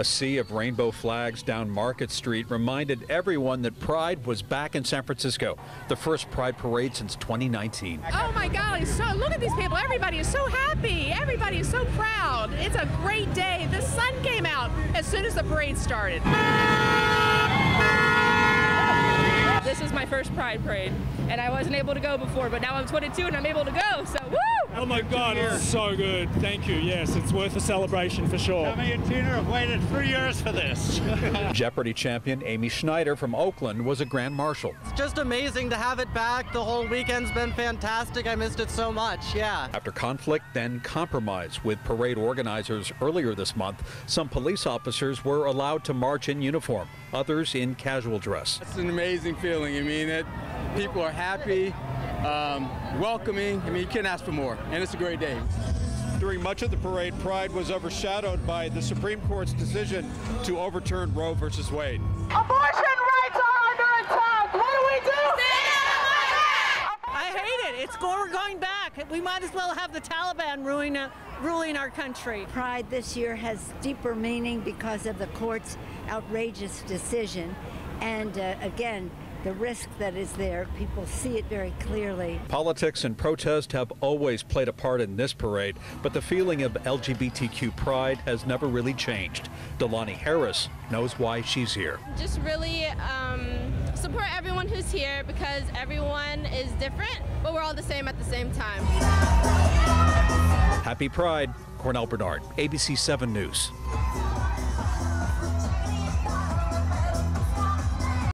A sea of rainbow flags down Market Street reminded everyone that Pride was back in San Francisco, the first Pride parade since 2019. Oh my golly, so look at these people. Everybody is so happy. Everybody is so proud. It's a great day. The sun came out as soon as the parade started. This is my first Pride parade, and I wasn't able to go before, but now I'm 22 and I'm able to go, so woo! Oh my God, it's so good. Thank you. Yes, it's worth a celebration for sure. Me and Tina have waited three years for this. Jeopardy champion Amy Schneider from Oakland was a grand marshal. It's just amazing to have it back. The whole weekend's been fantastic. I missed it so much. Yeah. After conflict, then compromise with parade organizers earlier this month, some police officers were allowed to march in uniform, others in casual dress. It's an amazing feeling. I mean, it, people are happy, um, welcoming. I mean, you can't ask for more, and it's a great day. During much of the parade, Pride was overshadowed by the Supreme Court's decision to overturn Roe versus Wade. Abortion rights are under attack. What do we do? I hate it. It's going, we're going back. We might as well have the Taliban ruling, uh, ruling our country. Pride this year has deeper meaning because of the court's outrageous decision. And uh, again, the risk that is there, people see it very clearly. Politics and protest have always played a part in this parade, but the feeling of LGBTQ pride has never really changed. Delani Harris knows why she's here. Just really um, support everyone who's here because everyone is different, but we're all the same at the same time. Happy Pride, Cornell Bernard, ABC 7 News.